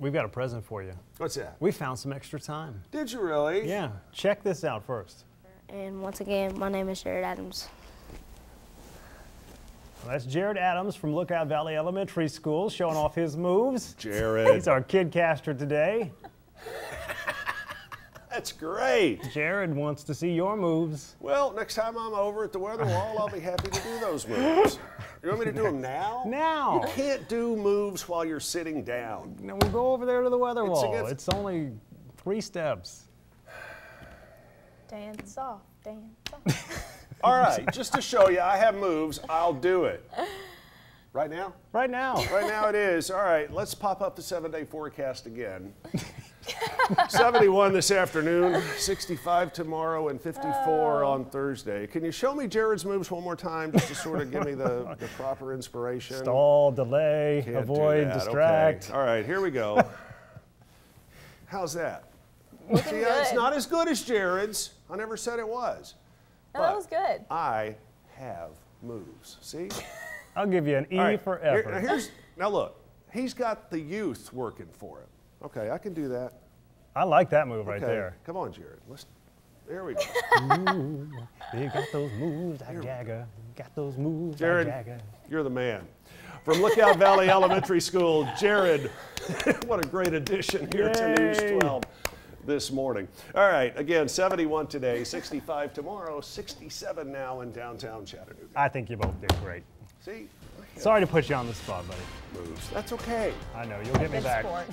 We've got a present for you. What's that? We found some extra time. Did you really? Yeah, check this out first. And once again, my name is Jared Adams. Well, that's Jared Adams from Lookout Valley Elementary School showing off his moves. Jared. He's our kid caster today. That's great. Jared wants to see your moves. Well, next time I'm over at the weather wall, I'll be happy to do those moves. You want me to do them now? Now. You can't do moves while you're sitting down. Now we'll go over there to the weather It's wall. against- It's only three steps. Dance off, dance off. All right, just to show you, I have moves. I'll do it. Right now? Right now. Right now it is. All right, let's pop up the seven day forecast again. 71 this afternoon, 65 tomorrow, and 54 on Thursday. Can you show me Jared's moves one more time just to sort of give me the, the proper inspiration? Stall, delay, Can't avoid, distract. Okay. All right, here we go. How's that? See, it's not as good as Jared's. I never said it was. No, that was good. I have moves. See? I'll give you an E All right, for here- now here's now look. He's got the youth working for him. Okay, I can do that. I like that move right there. Come on, Jared. Let's. There we go. You got those moves like Jagger. Got those moves Jared, like Jagger. you're the man. From Lookout Valley Elementary School, Jared. what a great addition here to News 12 this morning. All right, again, 71 today, 65 tomorrow, 67 now in downtown Chattanooga. I think you both did great. See? Sorry to put you on the spot, buddy. Moves. That's okay. I know, you'll get me back. sport.